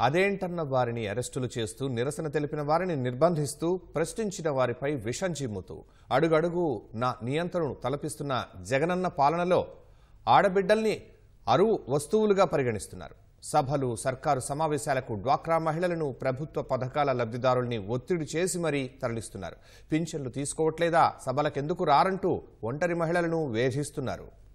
అదేంటన్న వారిని అరెస్టులు చేస్తూ నిరసన తెలిపిన వారిని నిర్బంధిస్తూ ప్రశ్నించిన వారిపై విషం చిమ్ముతూ. అడుగడుగు నా నియంత్రణను తలపిస్తున్న జగనన్న పాలనలో ఆడబిడ్డల్ని అరువు వస్తువులుగా పరిగణిస్తున్నారు. సభలు సర్కారు సమావేశాలకు డ్వాక్రా మహిళలను ప్రభుత్వ పథకాల లబ్ధిదారుల్ని ఒత్తిడి చేసి మరీ తరలిస్తున్నారు. పింఛన్లు తీసుకోవట్లేదా? సభలకెందుకు రారంటూ ఒంటరి మహిళలను వేధిస్తున్నారు.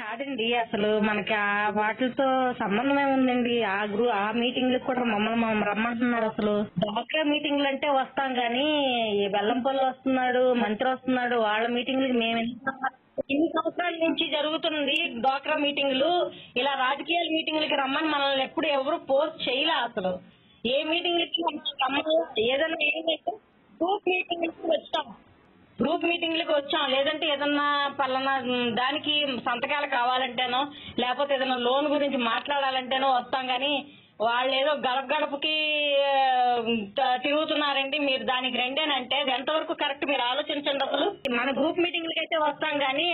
కాదండి. అసలు మనకి ఆ వాటితో సంబంధం ఏముందండి? ఆ గ్రూ ఆ మీటింగ్ మీటింగ్లకు కూడా మమ్మల్ని మమ్మల్ని రమ్మంటున్నారు అసలు. డాక్టర్ మీటింగ్లు అంటే వస్తాం కానీ ఈ బెల్లంపల్లి వస్తున్నాడు మంత్రి వస్తున్నాడు వాళ్ళ మీటింగ్ లకి మేము ఎన్ని ఇన్ని సంవత్సరాల నుంచి జరుగుతుంది డాక్రా మీటింగ్లు? ఇలా రాజకీయ మీటింగ్లకి రమ్మని మనల్ని ఎప్పుడు ఎవరు పోస్ట్ చేయలే అసలు. ఏ మీటింగ్లకి మనకి ఏదైనా ఏంటంటే గ్రూప్ మీటింగ్ వచ్చాం. గ్రూప్ మీటింగ్లకు వచ్చాం. లేదంటే ఏదన్నా పలానా దానికి సంతకాలు కావాలంటేనో లేకపోతే ఏదైనా లోన్ గురించి మాట్లాడాలంటేనో వస్తాం కానీ వాళ్ళు ఏదో గడప గడపకి తిరుగుతున్నారండి. మీరు దానికి రెండేనంటే అది ఎంతవరకు కరెక్ట్ మీరు ఆలోచించండి అసలు? మన గ్రూప్ మీటింగ్లకి అయితే వస్తాం కానీ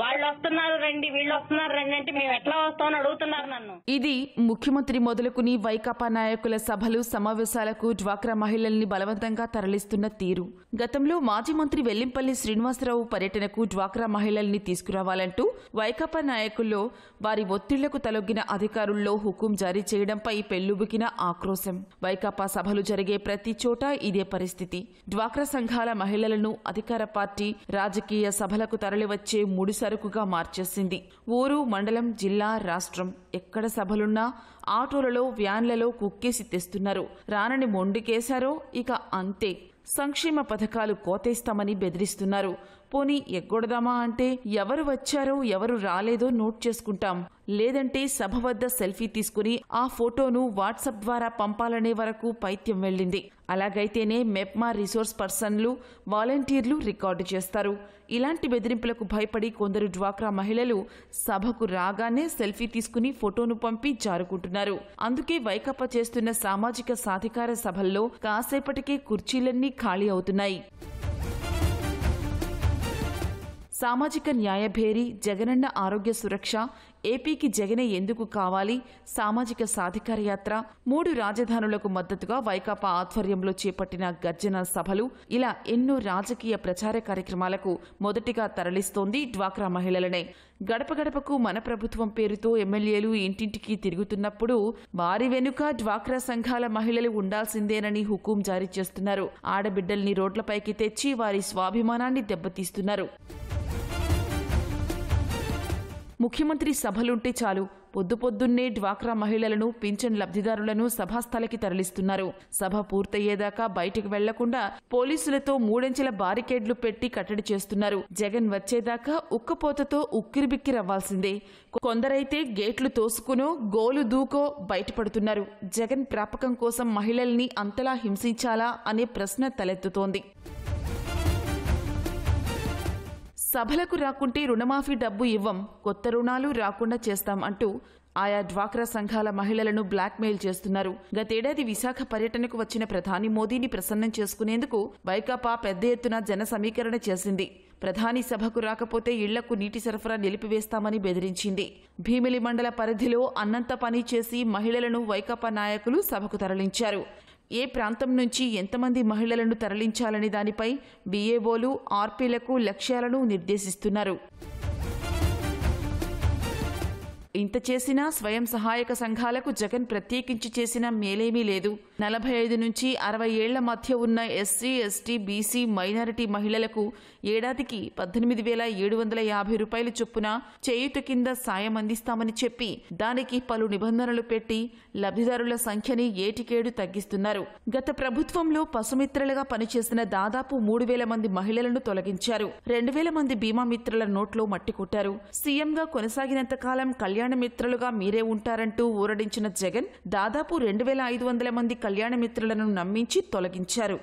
వాళ్ళు వస్తున్నారు రండి వీళ్ళు వస్తున్నారు రండి అంటే మేము ఎట్లా వస్తామని అడుగుతున్నారు నన్ను. ఇది ముఖ్యమంత్రి మొదలుకుని వైకాపా నాయకుల సభలు సమావేశాలకు డ్వాక్రా మహిళల్ని బలవంతంగా తరలిస్తున్న తీరు. గతంలో మాజీ మంత్రి వెల్లింపల్లి శ్రీనివాసరావు పర్యటనకు డ్వాక్రా మహిళల్ని తీసుకురావాలంటూ వైకాపా నాయకుల్లో వారి ఒత్తిళ్ళకు తలొగ్గిన అధికారుల్లో హుకుం జారీ చేయడంపై పెల్లుబుకిన ఆక్రోశం. వైకాపా సభలు జరిగే ప్రతి చోట ఇదే పరిస్థితి. డ్వాక్రా సంఘాల మహిళలను అధికార పార్టీ రాజకీయ సభలకు తరలివచ్చే ముడి సరుకుగా మార్చేసింది. ఊరు మండలం జిల్లా రాష్ట్రం ఎక్కడ సభలున్నా ఆటోలలో వ్యాన్లలో కుక్కేసి తెస్తున్నారు. రానని మొండికేశారో ఇక అంతే. సంక్షేమ పథకాలు కోతేస్తామని బెదిరిస్తున్నారు. పోనీ ఎగ్గొడదామా అంటే ఎవరు వచ్చారో ఎవరు రాలేదో నోట్ చేసుకుంటాం. లేదంటే సభ వద్ద సెల్ఫీ తీసుకుని ఆ ఫోటోను వాట్సాప్ ద్వారా పంపాలనే వరకు పైత్యం వెళ్ళింది. అలాగైతేనే మెప్మా రిసోర్స్ పర్సన్లు వాలంటీర్లు రికార్డు చేస్తారు. ఇలాంటి బెదిరింపులకు భయపడి కొందరు డ్వాక్రా మహిళలు సభకు రాగానే సెల్ఫీ తీసుకుని ఫోటోను పంపి జారుకుంటున్నారు. అందుకే వైకప్ప చేస్తున్న సామాజిక సాధికార సభల్లో కాసేపటికే కుర్చీలన్నీ ఖాళీ అవుతున్నాయి. సామాజిక న్యాయభేరి జగనన్న ఆరోగ్య సురక్ష ఏపీకి జగనే ఎందుకు కావాలి? సామాజిక సాధికార యాత్ర మూడు రాజధానులకు మద్దతుగా వైకాపా ఆధ్వర్యంలో చేపట్టిన గర్జన సభలు ఇలా ఎన్నో రాజకీయ ప్రచార కార్యక్రమాలకు మొదటిగా తరలిస్తోంది డ్వాక్రా మహిళలనే. గడప గడపకు మన ప్రభుత్వం పేరుతో ఎమ్మెల్యేలు ఇంటింటికి తిరుగుతున్నప్పుడు వారి వెనుక డ్వాక్రా సంఘాల మహిళలు ఉండాల్సిందేనని హుకుం జారీ చేస్తున్నారు. ఆడబిడ్డల్ని రోడ్లపైకి తెచ్చి వారి స్వాభిమానాన్ని దెబ్బతీస్తున్నారు. ముఖ్యమంత్రి సభలుంటే చాలు. పొద్దు పొద్దున్నే డ్వాక్రా మహిళలను పింఛన్ లబ్ధిదారులను సభాస్థలకి తరలిస్తున్నారు. సభ పూర్తయ్యేదాకా బయటకు వెళ్ళకుండా పోలీసులతో మూడంచెల బారికేడ్లు పెట్టి కట్టడి చేస్తున్నారు. జగన్ వచ్చేదాకా ఉక్కపోతతో ఉక్కిరిబిక్కిరవ్వాల్సిందే కొందరైతే గేట్లు తోసుకునో గోలు దూకో బయటపడుతున్నారు. జగన్ ప్రాపకం కోసం మహిళల్ని అంతలా హింసించాలా అనే ప్రశ్న తలెత్తుతోంది. సభలకు రాకుంటే రుణమాఫీ డబ్బు ఇవ్వం కొత్త రుణాలు రాకుండా చేస్తాం అంటూ ఆయా డ్వాక్రా సంఘాల మహిళలను బ్లాక్మెయిల్ చేస్తున్నారు. గతేడాది విశాఖ పర్యటనకు వచ్చిన ప్రధాని మోదీని ప్రసన్నం చేసుకునేందుకు వైకాపా పెద్ద ఎత్తున జన సమీకరణ చేసింది. ప్రధాని సభకు రాకపోతే ఇళ్ళకు నీటి సరఫరా నిలిపివేస్తామని బెదిరించింది. భీమిలి మండల పరిధిలో అన్నంత పని చేసి మహిళలను వైకాపా నాయకులు సభకు తరలించారు. ఏ ప్రాంతం నుంచి ఎంతమంది మహిళలను తరలించాలనే దానిపై బీఏఓలు ఆర్పీలకు లక్ష్యాలను నిర్దేశిస్తున్నారు. ఇంత చేసినా స్వయం సహాయక సంఘాలకు జగన్ ప్రత్యేకించి చేసిన మేలేమీ లేదు. నలభై ఐదు నుంచి అరవై ఏళ్ళ మధ్య ఉన్న ఎస్సీ ఎస్టీ బీసీ మైనారిటీ మహిళలకు ఏడాదికి పద్దెనిమిది వేల ఏడు వందల యాభై రూపాయలు చొప్పున చేయుత కింద సాయం అందిస్తామని చెప్పి దానికి పలు నిబంధనలు పెట్టి లబ్ధిదారుల సంఖ్యని ఏటికేడు తగ్గిస్తున్నారు. గత ప్రభుత్వంలో పశుమిత్రలుగా పనిచేసిన దాదాపు మూడు వేల మంది మహిళలను తొలగించారు. రెండు వేల మంది బీమా మిత్రుల నోట్లో మట్టి కొట్టారు. సీఎంగా కొనసాగినంత కాలం కళ్యాణ మిత్రులుగా మీరే ఉంటారంటూ ఊరడించిన జగన్ దాదాపు రెండు వేల ఐదు వందల మంది కళ్యాణ మిత్రులను నమ్మించి తొలగించారు.